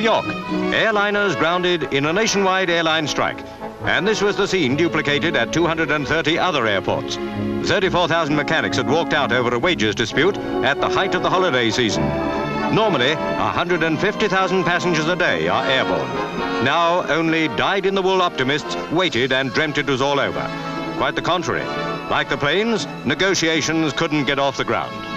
New York, airliners grounded in a nationwide airline strike. And this was the scene duplicated at 230 other airports. 34,000 mechanics had walked out over a wages dispute at the height of the holiday season. Normally, 150,000 passengers a day are airborne. Now, only dyed-in-the-wool optimists waited and dreamt it was all over. Quite the contrary. Like the planes, negotiations couldn't get off the ground.